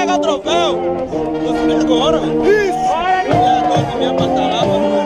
pegar o troféu. Eu subi agora. Isso! Agora minha mano.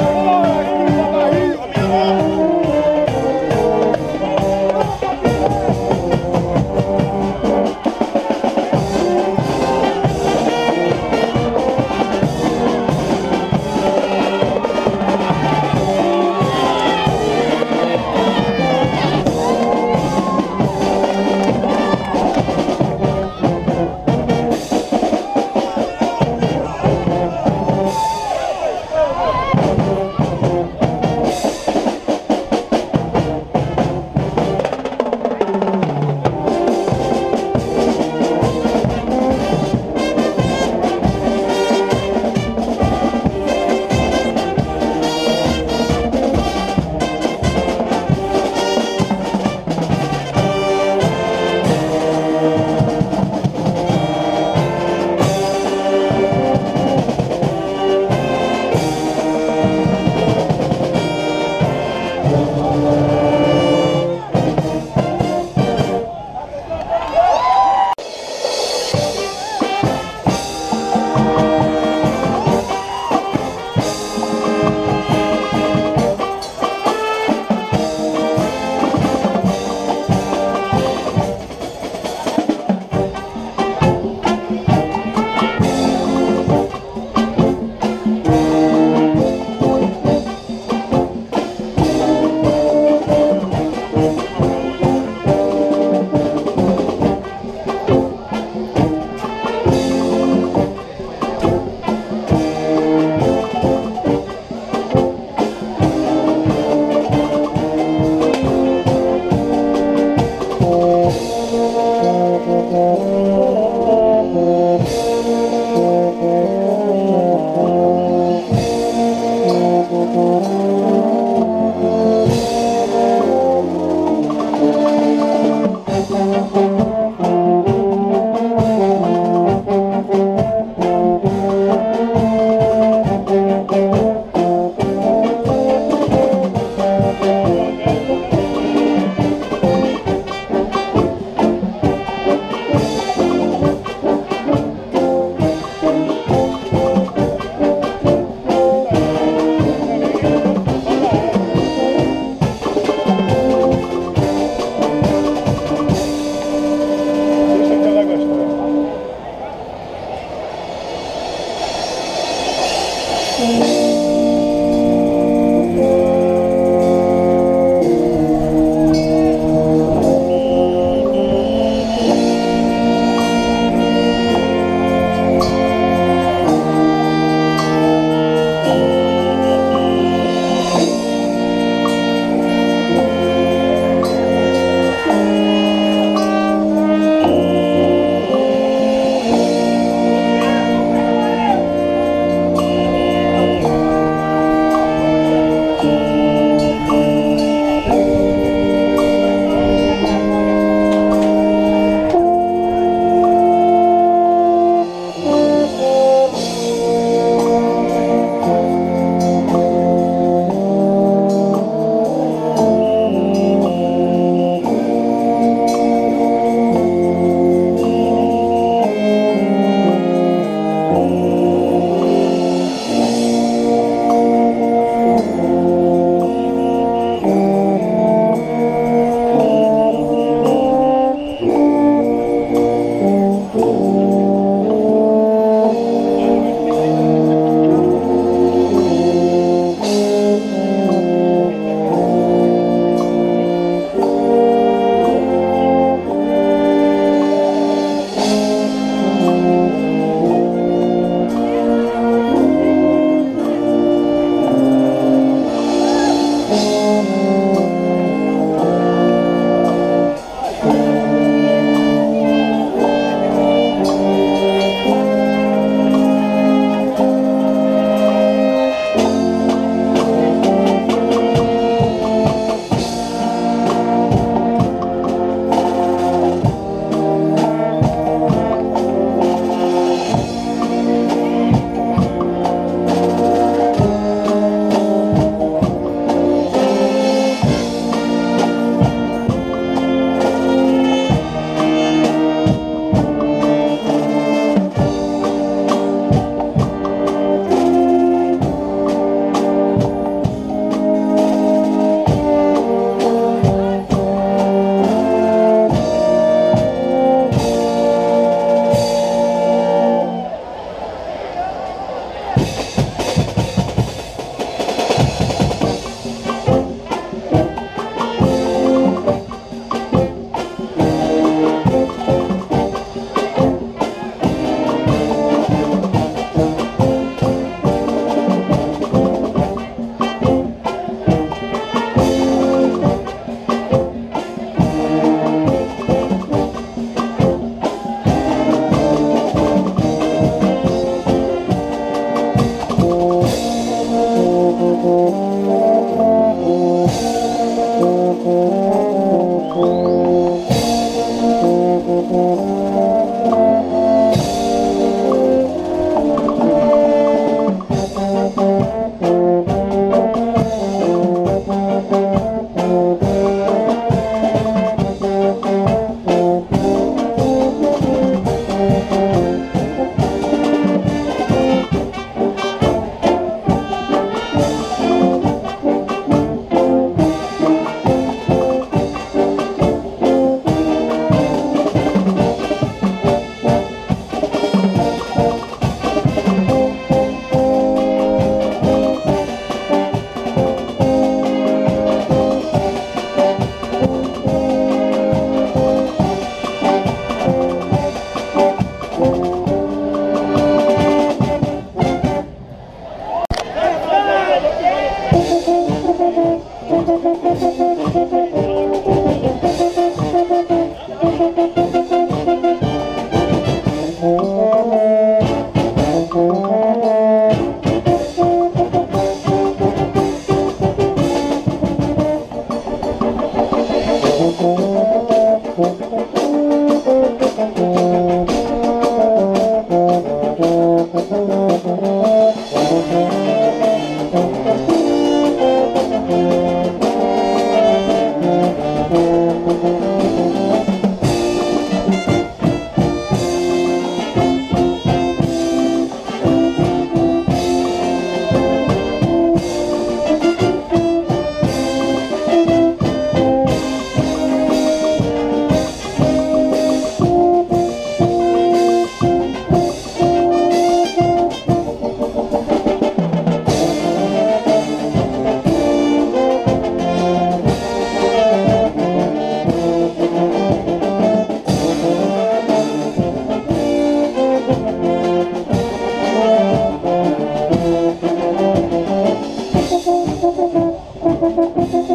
Thank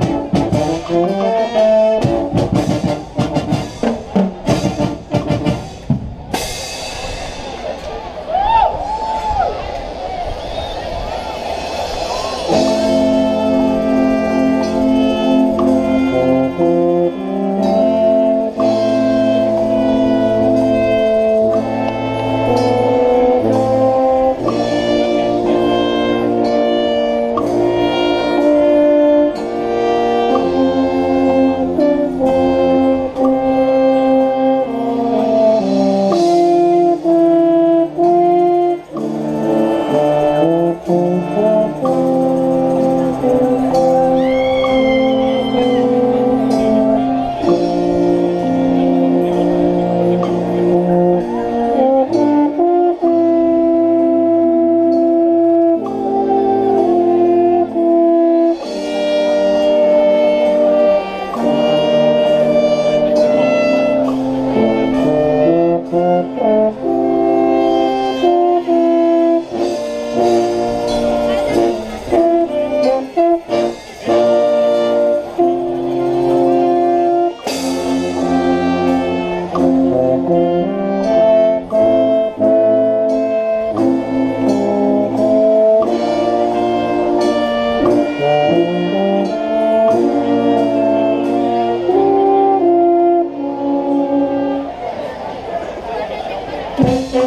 you.